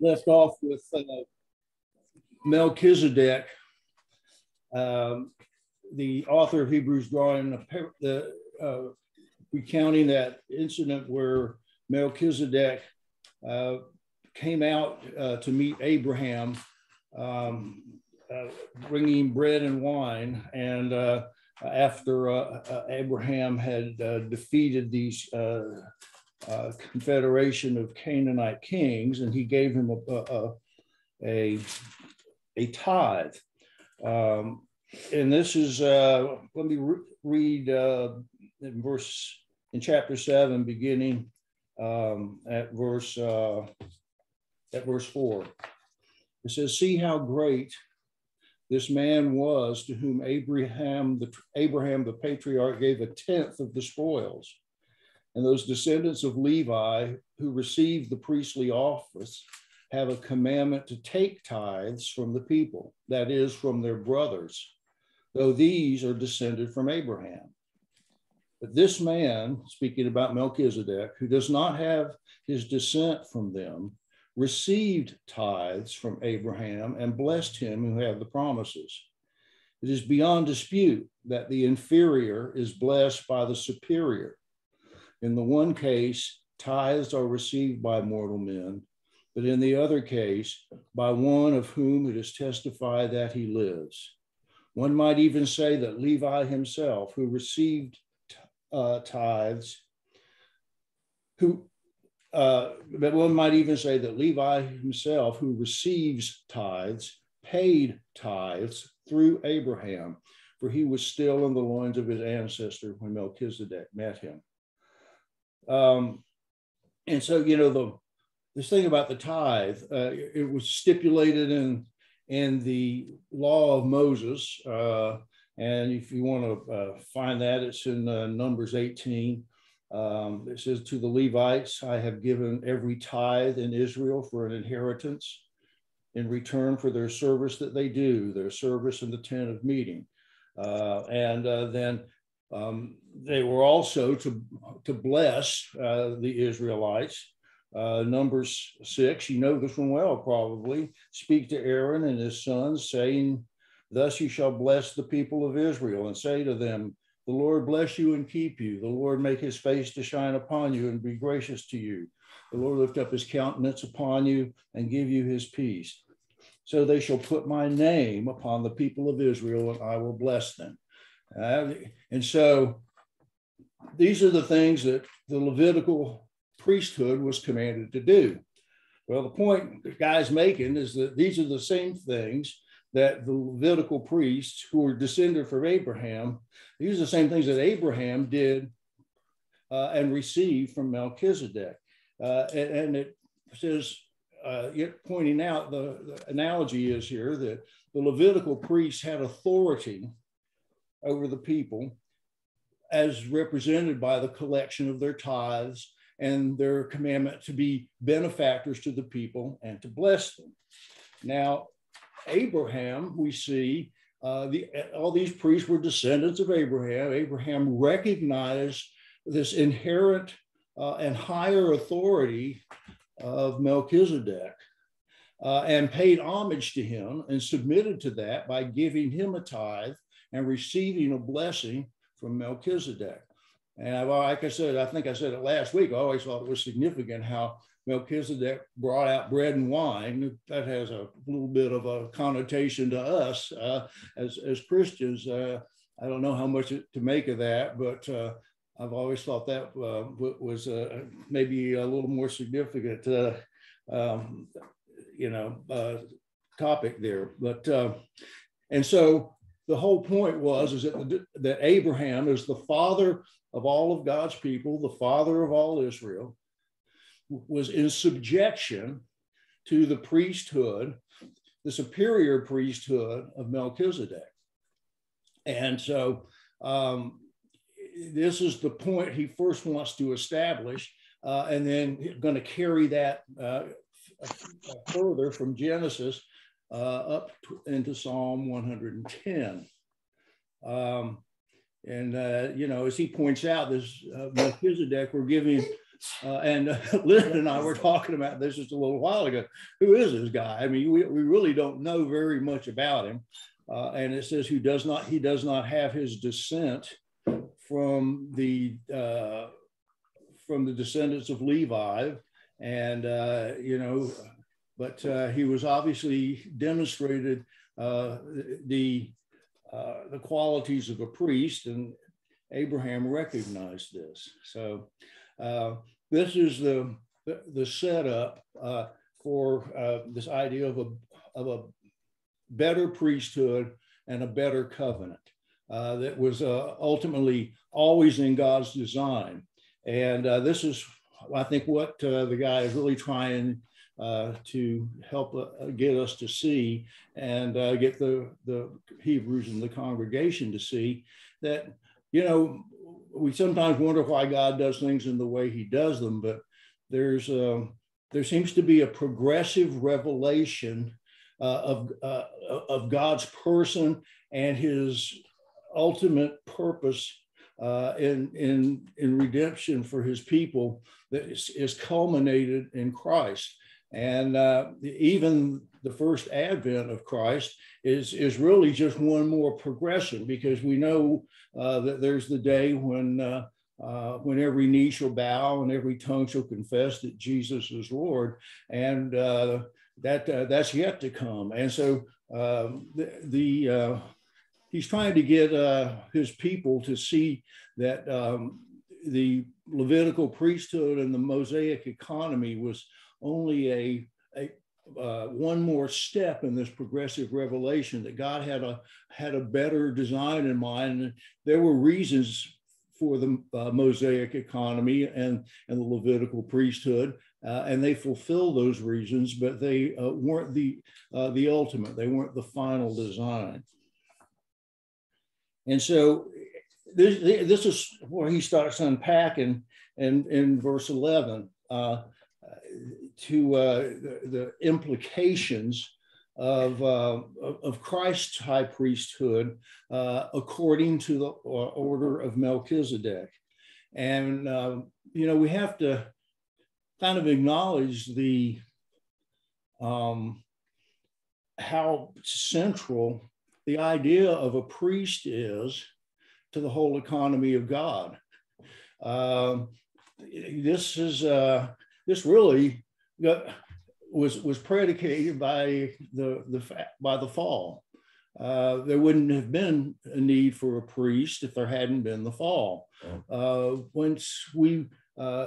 left off with uh, Melchizedek, um, the author of Hebrews drawing the, uh, recounting that incident where Melchizedek uh, came out uh, to meet Abraham, um, uh, bringing bread and wine, and uh, after Abraham had defeated these uh, confederation of Canaanite kings, and he gave him a, a, a, a tithe. Um, and this is, uh, let me re read uh, in verse, in chapter seven, beginning um, at verse, uh, at verse four. It says, see how great this man was to whom Abraham the, Abraham the patriarch gave a tenth of the spoils and those descendants of Levi who received the priestly office have a commandment to take tithes from the people, that is, from their brothers, though these are descended from Abraham. But this man, speaking about Melchizedek, who does not have his descent from them, received tithes from Abraham and blessed him who had the promises. It is beyond dispute that the inferior is blessed by the superior in the one case, tithes are received by mortal men, but in the other case, by one of whom it is testified that he lives. One might even say that Levi himself, who received uh, tithes, who, uh, but one might even say that Levi himself, who receives tithes, paid tithes through Abraham, for he was still in the loins of his ancestor when Melchizedek met him. Um, and so, you know, the this thing about the tithe, uh, it was stipulated in in the law of Moses. Uh, and if you want to uh, find that, it's in uh, Numbers 18. Um, it says, To the Levites, I have given every tithe in Israel for an inheritance in return for their service that they do, their service in the tent of meeting. Uh, and uh, then um, they were also to, to bless uh, the Israelites. Uh, Numbers six, you know this one well, probably. Speak to Aaron and his sons, saying, Thus you shall bless the people of Israel, and say to them, The Lord bless you and keep you. The Lord make his face to shine upon you and be gracious to you. The Lord lift up his countenance upon you and give you his peace. So they shall put my name upon the people of Israel, and I will bless them. Uh, and so these are the things that the Levitical priesthood was commanded to do. Well, the point the guy's making is that these are the same things that the Levitical priests who were descended from Abraham, these are the same things that Abraham did uh, and received from Melchizedek. Uh, and, and, it says, uh, pointing out the, the analogy is here that the Levitical priests had authority over the people as represented by the collection of their tithes and their commandment to be benefactors to the people and to bless them. Now, Abraham, we see uh, the, all these priests were descendants of Abraham. Abraham recognized this inherent uh, and higher authority of Melchizedek uh, and paid homage to him and submitted to that by giving him a tithe and receiving a blessing from Melchizedek. And like I said, I think I said it last week, I always thought it was significant how Melchizedek brought out bread and wine. That has a little bit of a connotation to us uh, as, as Christians. Uh, I don't know how much to make of that, but uh, I've always thought that uh, was uh, maybe a little more significant, uh, um, you know, topic there. But, and so the whole point was is that, that Abraham is the father of all of God's people, the father of all Israel, was in subjection to the priesthood, the superior priesthood of Melchizedek. And so um, this is the point he first wants to establish, uh, and then going to carry that uh, further from Genesis uh, up into Psalm 110. Um, and, uh, you know, as he points out, this uh, Melchizedek, we're giving Uh, and uh, Lynn and I were talking about this just a little while ago. Who is this guy? I mean, we, we really don't know very much about him. Uh, and it says who does not he does not have his descent from the uh, from the descendants of Levi, and uh, you know, but uh, he was obviously demonstrated uh, the uh, the qualities of a priest, and Abraham recognized this. So uh, this is the the setup uh, for this idea of a of a better priesthood and a better covenant uh, that was uh, ultimately always in God's design. And uh, this is, I think, what uh, the guy is really trying uh, to help uh, get us to see and get the, the Hebrews and the congregation to see that, you know, we sometimes wonder why God does things in the way he does them, but there's um, there seems to be a progressive revelation uh, of, uh, of God's person and his ultimate purpose uh, in, in, in redemption for his people that is, is culminated in Christ. And uh, even the first advent of Christ is, is really just one more progression because we know uh, that there's the day when, uh, uh, when every knee shall bow and every tongue shall confess that Jesus is Lord. And uh, that uh, that's yet to come. And so um, the, the he's trying to get his people to see that um, the Levitical priesthood and the Mosaic economy was only a, a uh, one more step in this progressive revelation that God had a had a better design in mind. And there were reasons for the uh, Mosaic economy and, and the Levitical priesthood, uh, and they fulfill those reasons, but they uh, weren't the, uh, the ultimate, they weren't the final design. And so this, this is where he starts unpacking in, in verse 11 uh, to uh, the, the, implications of, uh, of Christ's high priesthood uh, according to the order of Melchizedek. And, uh, you know, we have to kind of acknowledge the um, how central the idea of a priest is to the whole economy of God. Uh, this is uh, this really was was predicated by the the by the fall. Uh, there wouldn't have been a need for a priest if there hadn't been the fall. Uh, once we uh,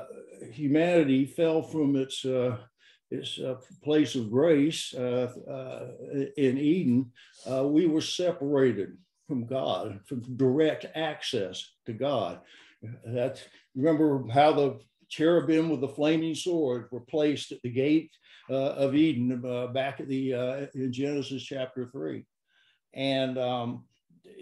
humanity fell from its uh, its uh, place of grace uh, in Eden, we were separated from God, from direct access to God. That's remember how the cherubim with the flaming sword were placed at the gate uh, of Eden uh, back at the uh, in Genesis chapter three, and um,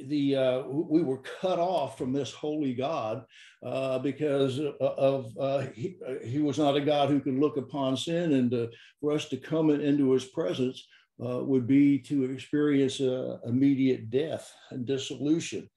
the uh, we were cut off from this holy God uh, because of he, he, was not a God who could look upon sin, and for us to come into His presence would be to experience immediate death and dissolution.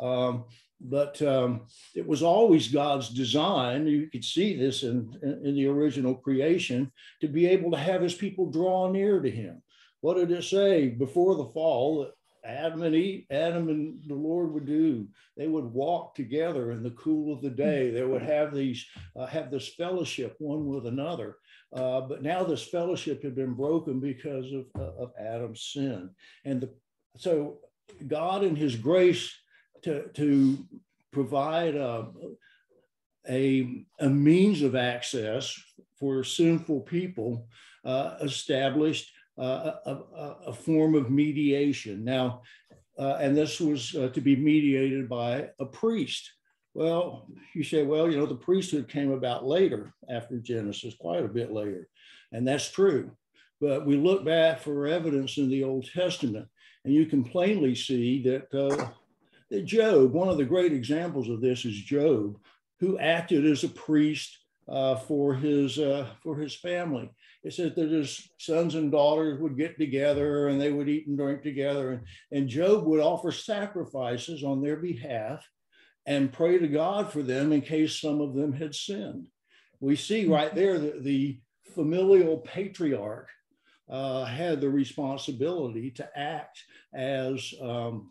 Um, but um, it was always God's design. You could see this in, in, in, the original creation to be able to have his people draw near to him. What did it say before the fall? Adam and Eve, Adam and the Lord would do. They would walk together in the cool of the day. They would have these, uh, have this fellowship one with another. Uh, but now this fellowship had been broken because of, uh, of Adam's sin. And the, so God in his grace to, to provide a, a, a means of access for sinful people uh, established uh, a, a, a, form of mediation. Now, uh, and this was uh, to be mediated by a priest. Well, you say, well, you know, the priesthood came about later after Genesis, quite a bit later. And that's true. But we look back for evidence in the Old Testament, and you can plainly see that uh, Job, one of the great examples of this is Job, who acted as a priest uh, for his uh, for his family. It says that his sons and daughters would get together and they would eat and drink together, and, and Job would offer sacrifices on their behalf and pray to God for them in case some of them had sinned. we see right there that the familial patriarch uh, had the responsibility to act as um,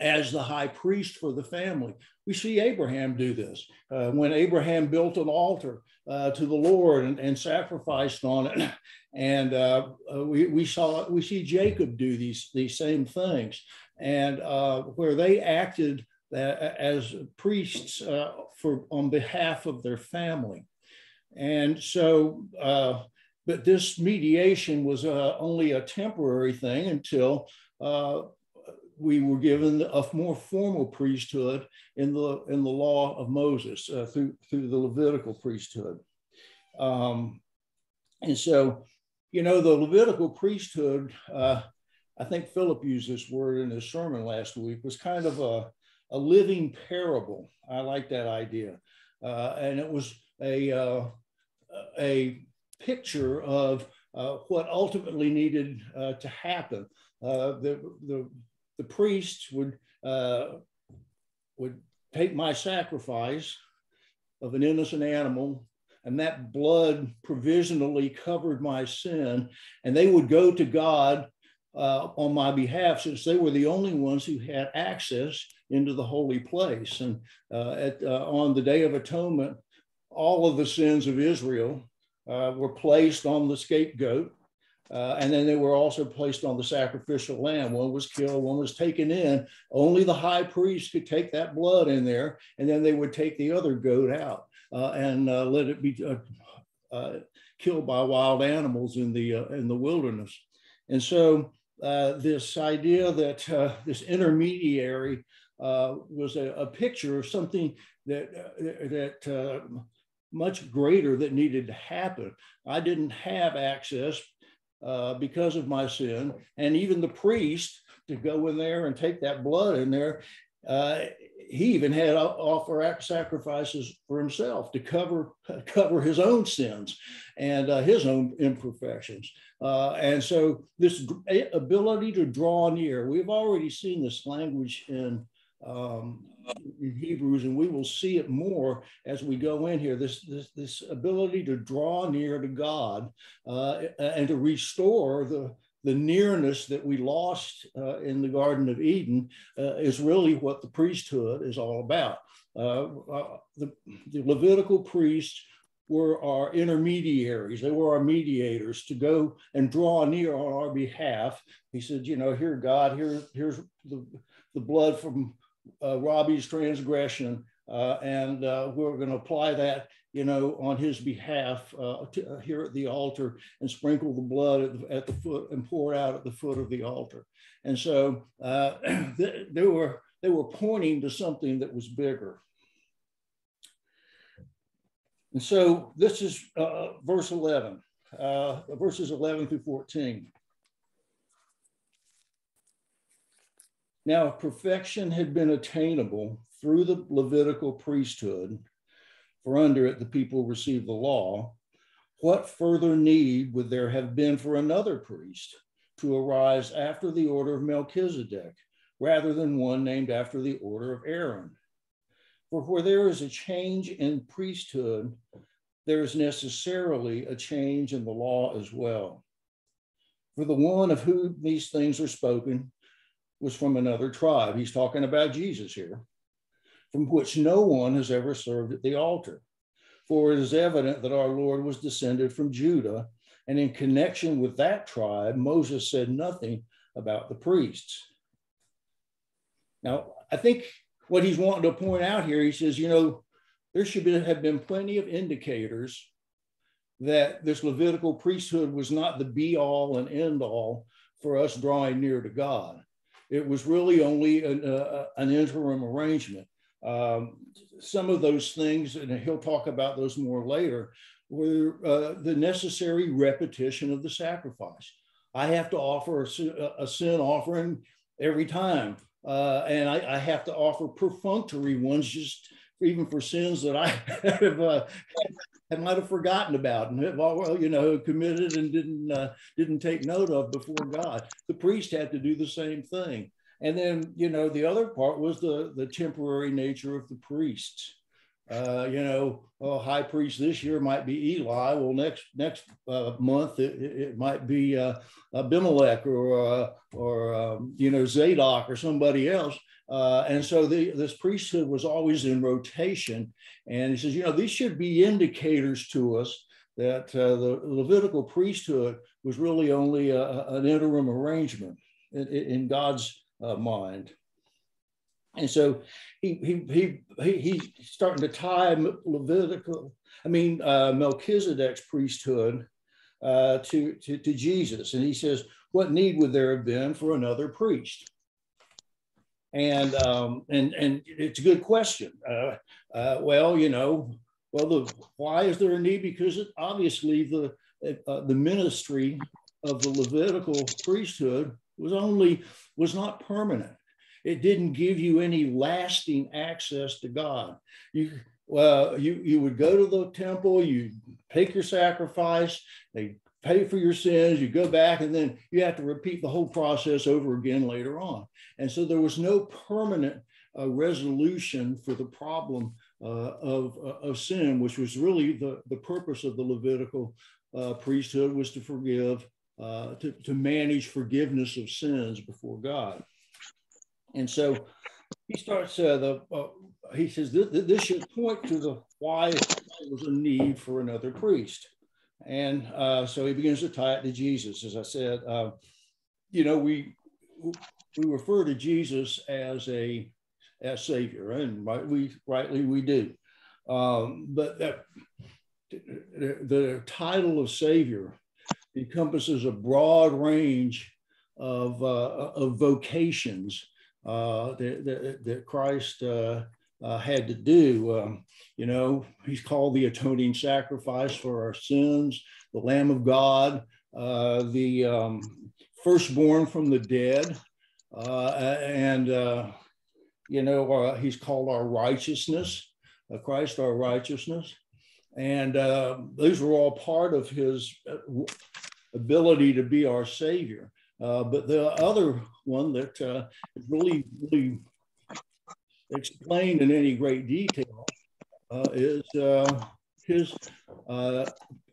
as the high priest for the family. We see Abraham do this. Uh, when Abraham built an altar uh, to the Lord and, and, sacrificed on it, and uh, uh we, we saw we see Jacob do these these same things, and uh, where they acted uh, as priests for on behalf of their family, and so. but this mediation was only a temporary thing until we were given a more formal priesthood in the in the law of Moses uh, through through the Levitical priesthood, um, and so you know the Levitical priesthood. Uh, I think Philip used this word in his sermon last week. Was kind of a a living parable. I like that idea, uh, and it was a uh, a picture of uh, what ultimately needed uh, to happen. the the the priests would uh, would take my sacrifice of an innocent animal and that blood provisionally covered my sin and they would go to god uh, on my behalf since they were the only ones who had access into the holy place. And uh, at, uh, on the day of atonement all of the sins of israel uh, were placed on the scapegoat uh, and then they were also placed on the sacrificial lamb. One was killed, one was taken in. Only the high priest could take that blood in there, and then they would take the other goat out uh, and uh, let it be uh, uh, killed by wild animals in the uh, in the wilderness. And so this idea that this intermediary was a, a, picture of something that that much greater that needed to happen. I didn't have access uh, because of my sin. And even the priest to go in there and take that blood in there, uh, he even had to offer sacrifices for himself to cover cover his own sins and uh, his own imperfections. Uh, and so this ability to draw near, we've already seen this language in um, in Hebrews, and we will see it more as we go in here. This this, this ability to draw near to God uh, and to restore the the nearness that we lost uh, in the Garden of Eden uh, is really what the priesthood is all about. Uh, uh, the, the Levitical priests were our intermediaries. They were our mediators to go and draw near on our behalf. He said, you know, here, God, here, here's the, the blood from uh, Robbie's transgression, uh, and uh, we're going to apply that, you know, on his behalf uh, to, uh, here at the altar and sprinkle the blood at the, at the, foot and pour it out at the foot of the altar. And so uh, they were they were pointing to something that was bigger. And so this is verse 11, verses 11 through 14. Now, if perfection had been attainable through the Levitical priesthood, for under it the people received the law, what further need would there have been for another priest to arise after the order of Melchizedek, rather than one named after the order of Aaron? For where there is a change in priesthood, there is necessarily a change in the law as well. For the one of whom these things are spoken was from another tribe. He's talking about Jesus here, from which no one has ever served at the altar. For it is evident that our Lord was descended from Judah, and in connection with that tribe, Moses said nothing about the priests. Now, I think what he's wanting to point out here, he says, you know, there should be, have been plenty of indicators that this Levitical priesthood was not the be all and end all for us drawing near to God. It was really only an, uh, an interim arrangement. Um, some of those things, and he'll talk about those more later, were uh, the necessary repetition of the sacrifice. I have to offer a, a sin offering every time, uh, and I, I, have to offer perfunctory ones just even for sins that I have uh, might have forgotten about and have well, you know, committed and didn't uh, didn't take note of before God. The priest had to do the same thing. And then, you know, the other part was the, the temporary nature of the priests. Uh, you know, oh, high priest this year might be Eli. Well, next next uh, month it, it, might be uh, Abimelech or uh, or um, you know Zadok or somebody else. Uh, and so the, this priesthood was always in rotation. And he says, you know, these should be indicators to us that uh, the Levitical priesthood was really only a, an interim arrangement in, in God's uh, mind. And so he, he, he, he, he's starting to tie Levitical, I mean, uh, Melchizedek's priesthood uh, to, to, to Jesus. And he says, what need would there have been for another priest? And, um, and, and it's a good question. Uh, uh, well, you know, well, the, why is there a need? Because it, obviously the, uh, the ministry of the Levitical priesthood was only, was not permanent. It didn't give you any lasting access to God. You, well, you, you would go to the temple, you take your sacrifice, they pay for your sins, you go back, and then you have to repeat the whole process over again later on. And so there was no permanent uh, resolution for the problem uh, of, uh, of sin, which was really the, the purpose of the Levitical uh, priesthood was to forgive, uh, to, to manage forgiveness of sins before God. And so he starts uh, the, he says this, this should point to the why there was a need for another priest. And uh, so he begins to tie it to Jesus. As I said, uh, you know, we we refer to Jesus as a as Savior, and right, we rightly we do. Um, but that the, title of Savior encompasses a broad range of uh, of vocations uh, that, that, that Christ uh, uh, had to do. Um, you know, he's called the atoning sacrifice for our sins, the Lamb of God, uh, the um, firstborn from the dead, uh, and uh, you know uh, he's called our righteousness, uh, Christ our righteousness, and those were all part of his ability to be our Savior. but the other one that is really, really explained in any great detail uh, is uh, his uh,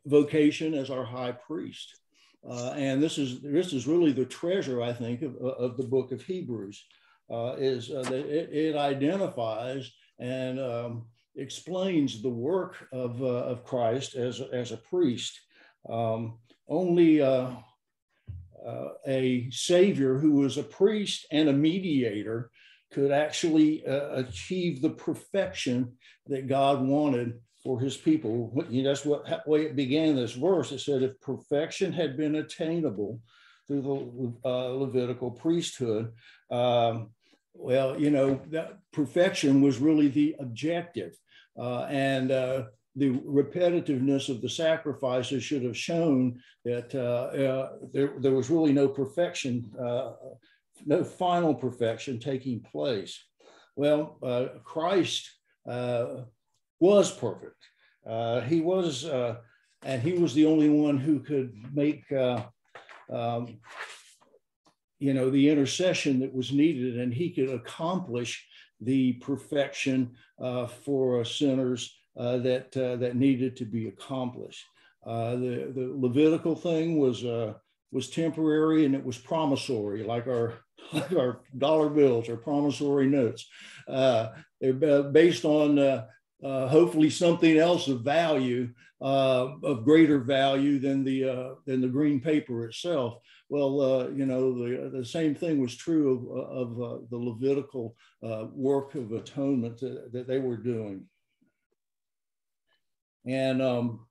vocation as our high priest. Uh, and this is this is really the treasure, I think, of, of the book of Hebrews, uh, is that it, it, identifies and um, explains the work of, of Christ as, as a priest. Um, only uh, a savior who was a priest and a mediator could actually uh, achieve the perfection that God wanted for his people. That's what way it began this verse. It said, if perfection had been attainable through the uh, Levitical priesthood, um, well, you know, that perfection was really the objective. Uh, and uh, the repetitiveness of the sacrifices should have shown that uh, uh, there, there was really no perfection uh, no final perfection taking place. Well, uh, Christ uh, was perfect. Uh, he was, uh, and he was the only one who could make, uh, um, you know, the intercession that was needed, and he could accomplish the perfection uh, for sinners that that needed to be accomplished. the the Levitical thing was was temporary and it was promissory, like our our dollar bills or promissory notes. Uh, they're based on uh, uh, hopefully something else of value, uh, of greater value than the uh, than the green paper itself. Well, uh, you know, the, the same thing was true of, of the Levitical work of atonement that, that, they were doing. And um,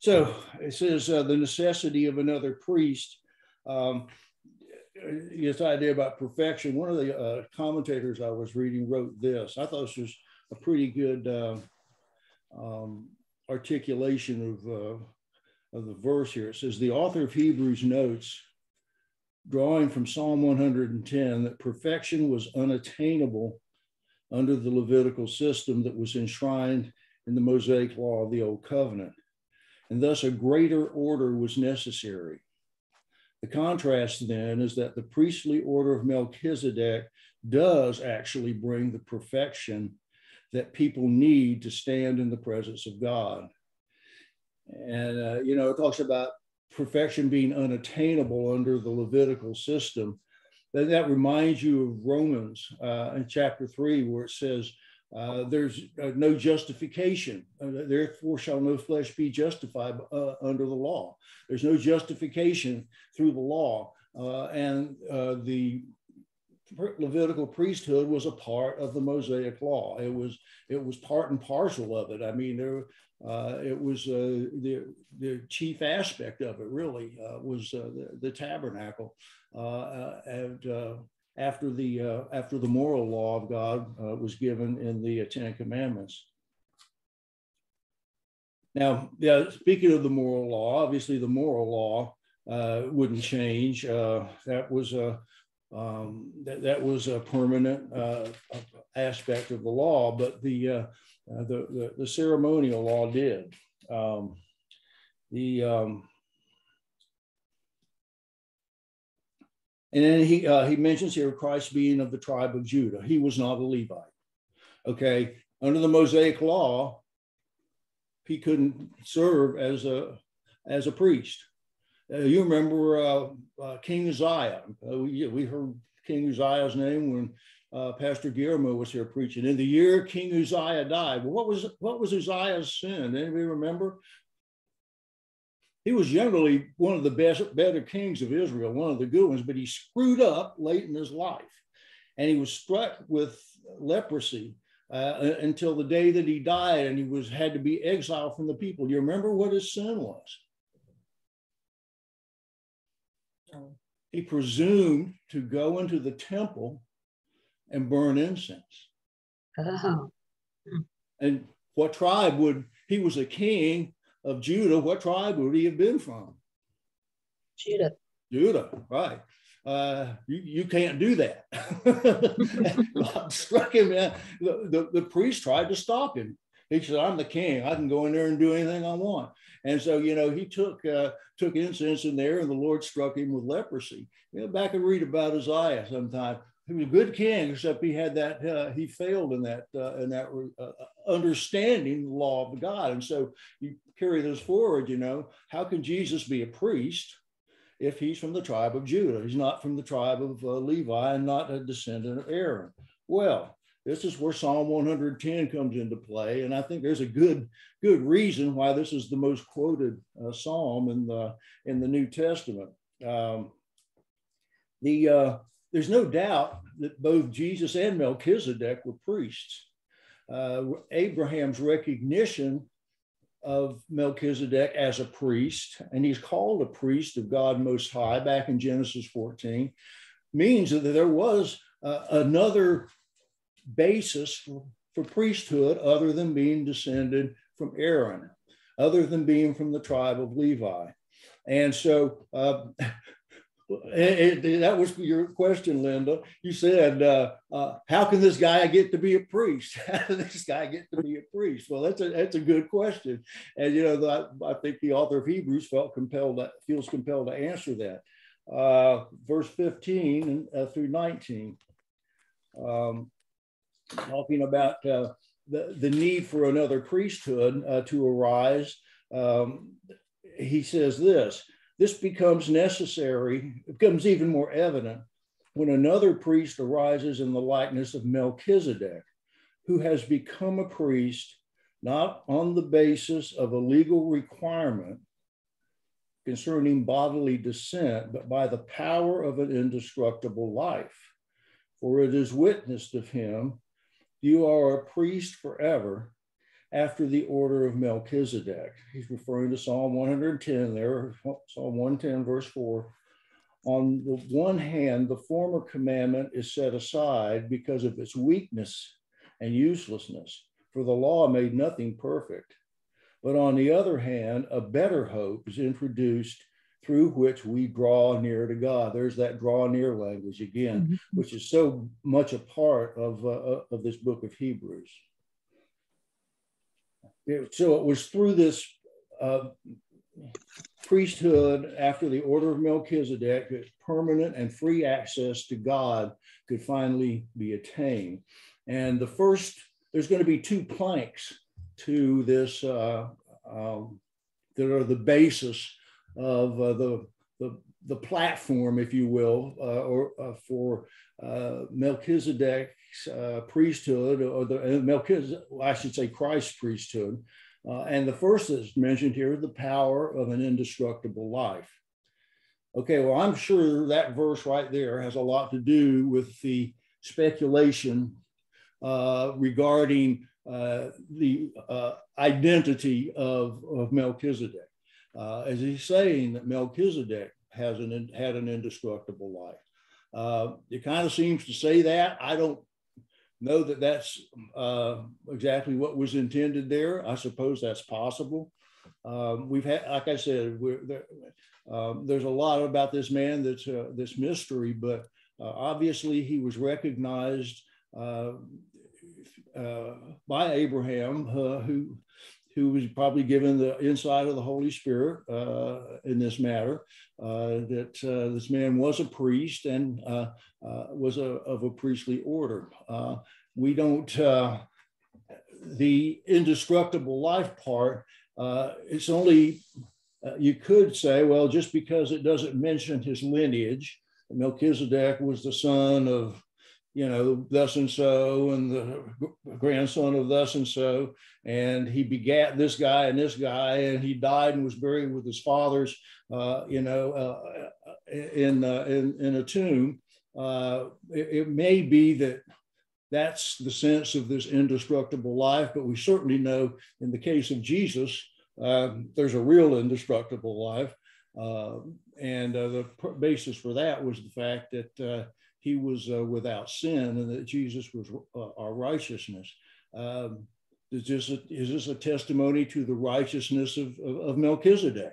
so it says the necessity of another priest um, this idea about perfection, one of the uh, commentators I was reading wrote this. I thought this was a pretty good uh, um, articulation of, uh, of the verse here. It says, The author of Hebrews notes, drawing from Psalm 110, that perfection was unattainable under the Levitical system that was enshrined in the Mosaic law of the Old Covenant. And thus, a greater order was necessary the contrast then is that the priestly order of Melchizedek does actually bring the perfection that people need to stand in the presence of God. And, uh, you know, it talks about perfection being unattainable under the Levitical system. Then that reminds you of Romans uh, in chapter three, where it says, uh, there's uh, no justification. Uh, therefore, shall no flesh be justified uh, under the law. There's no justification through the law. Uh, and the Levitical priesthood was a part of the Mosaic law. It was it was part and parcel of it. I mean, there uh, it was uh, the the chief aspect of it. Really uh, was the, the, tabernacle, and after the after the moral law of God was given in the Ten Commandments. Now, yeah, speaking of the moral law, obviously the moral law uh, wouldn't change. Uh, that was a um, that, that was a permanent uh, aspect of the law, but the, uh, uh, the, the, the, ceremonial law did. Um, the, um, and then he, uh, he mentions here Christ being of the tribe of Judah. He was not a Levite. Okay, under the Mosaic law, he couldn't serve as a, as a priest. Uh, you remember uh, uh, King Uzziah. we, we heard King Uzziah's name when uh, Pastor Guillermo was here preaching. In the year King Uzziah died, well, what was what was Uzziah's sin? Anybody remember? He was generally one of the best, better kings of Israel, one of the good ones, but he screwed up late in his life, and he was struck with leprosy uh, until the day that he died, and he was had to be exiled from the people. Do you remember what his sin was? He presumed to go into the temple and burn incense. Oh. And what tribe would he was a king of Judah? What tribe would he have been from? Judah. Judah, right. Uh, you, you can't do that. struck him. The, the, the priest tried to stop him. He said, I'm the king. I can go in there and do anything I want. And so, you know, he took uh, took incense in there, and the Lord struck him with leprosy. You know, back and read about Isaiah sometime. He was a good king, except he had that uh, he failed in that uh, in that uh, understanding law of God. And so, you carry this forward. You know, how can Jesus be a priest? If he's from the tribe of Judah, he's not from the tribe of uh, Levi and not a descendant of Aaron. Well, this is where Psalm 110 comes into play, and I think there's a good good reason why this is the most quoted uh, psalm in the in the New Testament. Um, the uh, there's no doubt that both Jesus and Melchizedek were priests. Uh, Abraham's recognition of Melchizedek as a priest, and he's called a priest of God Most High back in Genesis 14, means that there was uh, another basis for, for priesthood other than being descended from Aaron, other than being from the tribe of Levi. And so uh, it, that was your question, Linda. You said, uh, uh, "How can this guy get to be a priest? How does this guy get to be a priest?" Well, that's a that's a good question, and you know, the, I think the author of Hebrews felt compelled to, feels compelled to answer that. Uh, verse fifteen uh, through nineteen. Um, talking about uh, the, the need for another priesthood uh, to arise, um, he says this this becomes necessary, becomes even more evident when another priest arises in the likeness of Melchizedek, who has become a priest not on the basis of a legal requirement concerning bodily descent, but by the power of an indestructible life. For it is witnessed of him you are a priest forever after the order of Melchizedek. He's referring to Psalm 110 there, Psalm 110, verse 4. On the one hand, the former commandment is set aside because of its weakness and uselessness, for the law made nothing perfect. But on the other hand, a better hope is introduced through which we draw near to God. There's that draw near language again, mm-hmm. which is so much a part of, uh, of this book of Hebrews. So it was through this uh, priesthood after the order of Melchizedek that permanent and free access to God could finally be attained. And the first there's going to be two planks to this uh, um, that are the basis of uh, the, the, the platform, if you will, uh, or uh, for uh, Melchizedek's uh, priesthood, or the Melchizedek, I should say Christ's priesthood. and the first that's mentioned here, the power of an indestructible life. Okay, well, I'm sure that verse right there has a lot to do with the speculation uh, regarding uh, the uh, identity of, of Melchizedek. Uh, as he's saying that Melchizedek has an, had an indestructible life. Uh, it kind of seems to say that. I don't know that that's uh, exactly what was intended there. I suppose that's possible. Um, we've had, like I said, there, um, there's a lot about this man that's uh, this mystery, but uh, obviously he was recognized uh, uh, by Abraham, uh, who who was probably given the insight of the Holy Spirit uh, in this matter, uh, that uh, this man was a priest and uh, was a, of a priestly order. we don't, the indestructible life part, it's only, you could say, well, just because it doesn't mention his lineage, Melchizedek was the son of you know, thus and so, and the grandson of thus and so. And he begat this guy and this guy, and he died and was buried with his fathers, uh, you know, uh, in, uh, in, in a tomb. Uh, it, it, may be that that's the sense of this indestructible life, but we certainly know in the case of Jesus, um, there's a real indestructible life. Uh, and uh, the basis for that was the fact that he was uh, without sin and that Jesus was uh, our righteousness. Um, is, this a, is this a testimony to the righteousness of, of, of Melchizedek?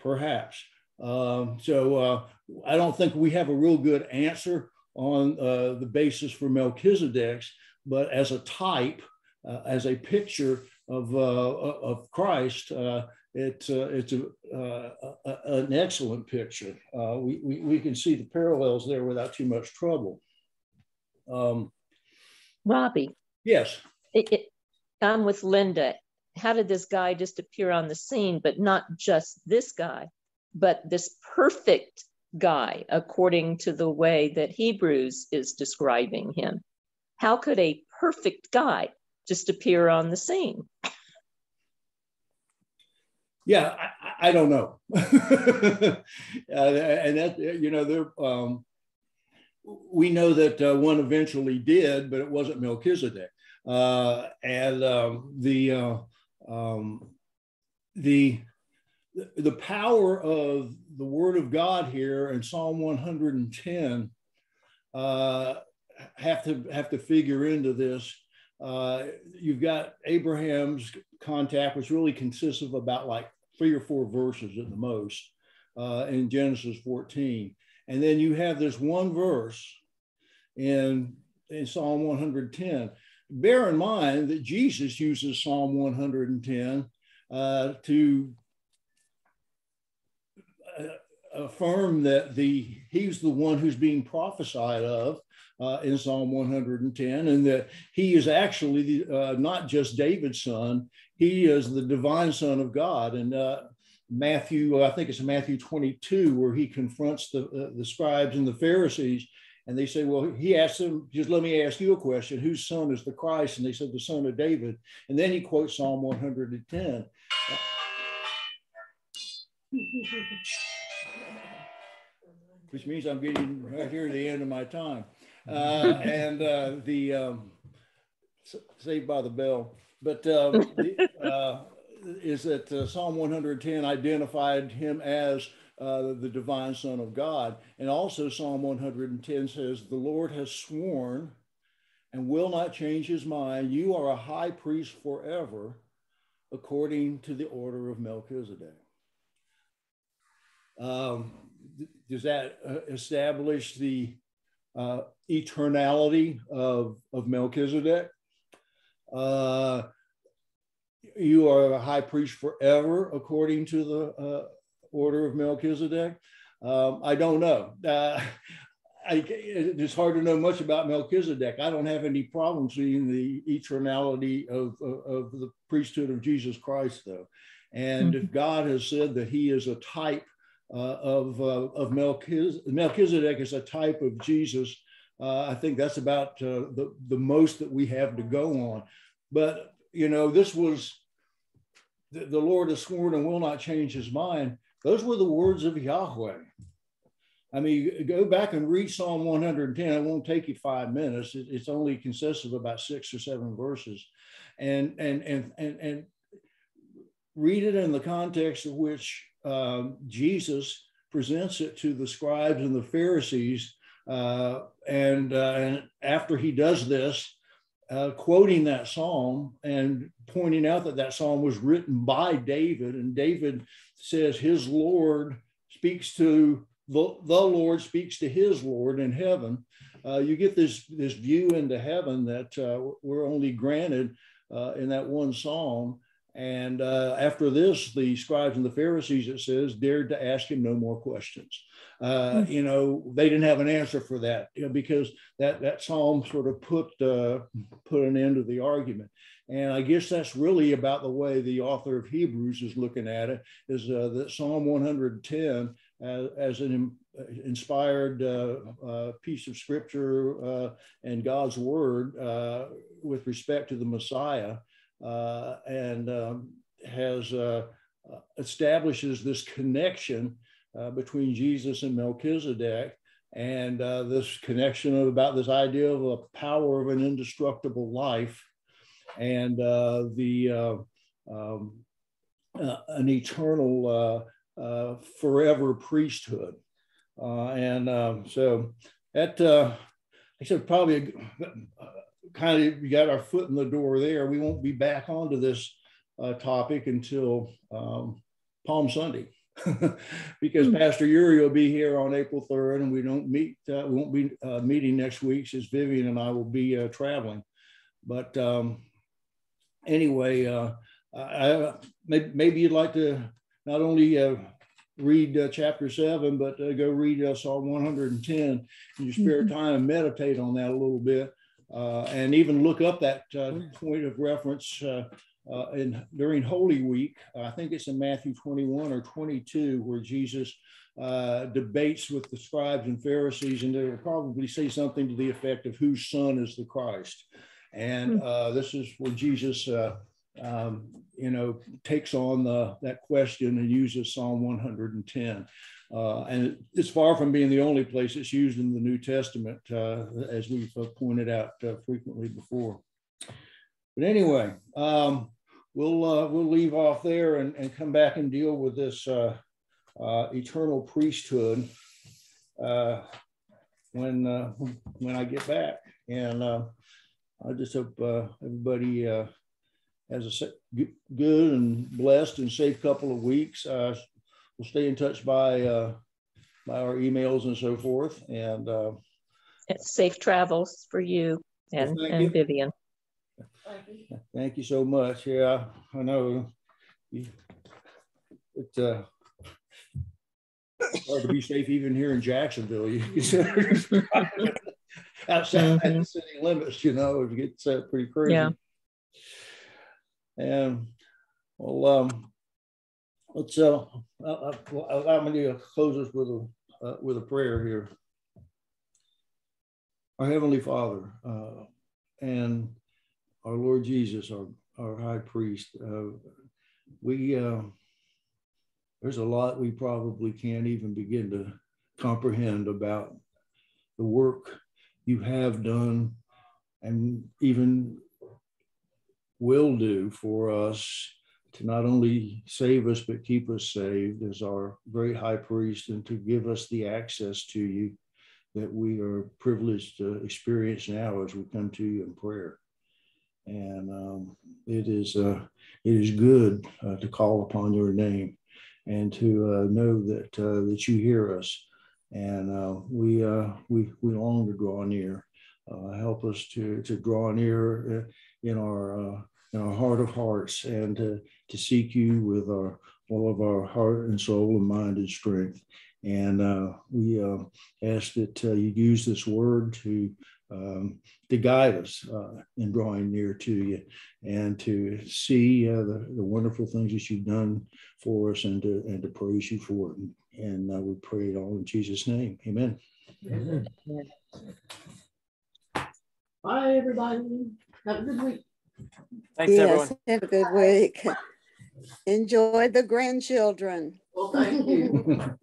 Perhaps. Um, so uh, I don't think we have a real good answer on uh, the basis for Melchizedek's, but as a type, uh, as a picture of, uh, of Christ, it, uh, it's a, uh, an excellent picture. Uh, we, we, we, can see the parallels there without too much trouble. Um, Robbie. Yes. It, it, I'm with Linda. How did this guy just appear on the scene, but not just this guy, but this perfect guy, according to the way that Hebrews is describing him? How could a perfect guy just appear on the scene? Yeah, I, I don't know. and that, you know, there, um, we know that uh, one eventually did, but it wasn't Melchizedek. Uh, and um, the, uh, um, the, the power of the word of God here in Psalm 110 uh, have to have to figure into this. Uh, you've got Abraham's contact, which really consists of about like three or four verses at the most uh, in Genesis 14. And then you have this one verse in, in Psalm 110. Bear in mind that Jesus uses Psalm 110 uh, to uh, affirm that the he's the one who's being prophesied of uh, in Psalm 110, and that he is actually the, uh, not just David's son, he is the divine son of God. And uh, Matthew, I think it's Matthew 22, where he confronts the, uh, the scribes and the Pharisees. And they say, well, he asked them, just let me ask you a question. Whose son is the Christ? And they said, the son of David. And then he quotes Psalm 110. Which means I'm getting right here to the end of my time. Uh, and uh, the um, Saved by the Bell. But um, the, uh, is that Psalm 110 identified him as uh, the divine Son of God. And also, Psalm 110 says, The Lord has sworn and will not change his mind. You are a high priest forever, according to the order of Melchizedek. Um, does that establish the uh, eternality of, of Melchizedek? Uh, you are a high priest forever, according to the uh, order of Melchizedek. Um, I don't know. Uh, I, it's hard to know much about Melchizedek. I don't have any problem seeing the eternality of, of, of the priesthood of Jesus Christ, though. And mm-hmm. if God has said that he is a type of, uh, of Melchizedek, Melchizedek is a type of Jesus, uh, I think that's about uh, the, the most that we have to go on. But, you know, this was the, the Lord has sworn and will not change his mind. Those were the words of Yahweh. I mean, go back and read Psalm 110. It won't take you five minutes. It, it's only consists of about six or seven verses, and and and and and read it in the context of which um, Jesus presents it to the scribes and the Pharisees. Uh, and, uh, and after he does this, uh, quoting that psalm and pointing out that that psalm was written by David, and David says his Lord speaks to the, the Lord speaks to his Lord in heaven. Uh, you get this this view into heaven that uh, we're only granted uh, in that one psalm. And uh, after this, the scribes and the Pharisees, it says, dared to ask him no more questions. Uh, hmm. you know, they didn't have an answer for that you know, because that, that psalm sort of put, uh, put an end to the argument. And I guess that's really about the way the author of Hebrews is looking at it, is uh, that Psalm 110 as, as an inspired uh, uh, piece of scripture uh, and God's word with respect to the Messiah uh, and um, has uh, uh, establishes this connection between Jesus and Melchizedek and this connection of, about this idea of a power of an indestructible life and the um, an eternal forever priesthood. and um, so that I said probably kind of we got our foot in the door there. We won't be back onto this uh, topic until um, Palm Sunday. because mm-hmm. Pastor Yuri will be here on April 3rd, and we don't meet. Uh, we won't be uh, meeting next week, since Vivian and I will be uh, traveling. But um, anyway, uh, I, maybe, maybe, you'd like to not only uh, read chapter seven, but go read Psalm 110 in your spare mm-hmm. time and meditate on that a little bit uh, and even look up that uh, point of reference uh, in during Holy Week. I think it's in Matthew 21 or 22 where Jesus uh, debates with the scribes and Pharisees, and they'll probably say something to the effect of whose son is the Christ. And hmm. uh, this is where Jesus, uh, um, you know, takes on the, that question and uses Psalm 110. Uh, and it's far from being the only place it's used in the New Testament, uh, as we've uh, pointed out uh, frequently before. But anyway, um, we'll uh, we'll leave off there and, and come back and deal with this uh, eternal priesthood when when I get back. And I just hope everybody has a good and blessed and safe couple of weeks we'll stay in touch by uh, by our emails and so forth. And uh, safe travels for you and, well, and you. Vivian. Thank you so much. Yeah, I know it's uh, hard to be safe even here in Jacksonville. You outside mm-hmm. the city limits, you know, it gets uh, pretty crazy. Yeah. And well, um, let's uh, me to close us with a uh, with a prayer here. Our heavenly Father uh, and our Lord Jesus, our our High Priest, uh, we uh, there's a lot we probably can't even begin to comprehend about the work you have done and even will do for us to not only save us, but keep us saved as our very high priest and to give us the access to you that we are privileged to experience now as we come to you in prayer. And um, it is uh, it is good uh, to call upon your name and to uh, know that uh, that you hear us. And uh, we uh, we we long to draw near. help us to to draw near in our our heart of hearts and to, to seek you with our all of our heart and soul and mind and strength. And uh, we uh, ask that uh, you use this word to um, to guide us uh, in drawing near to you and to see uh, the, the wonderful things that you've done for us and to, and to praise you for it. And uh, we pray it all in Jesus' name. Amen. Amen. Bye, everybody. Have a good week. Thanks, yes, everyone. have a good week. Enjoy the grandchildren. Well, thank you.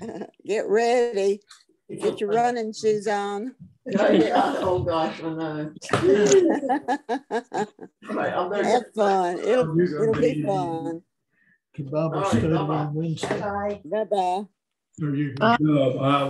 Get ready. Get your running shoes on. Oh, yeah. Oh, gosh, I know. All right, I'm Have fun. It'll, it'll be fun. Bible All right, study bye-bye. on Wednesday. Bye bye. Are you? Uh, Uh,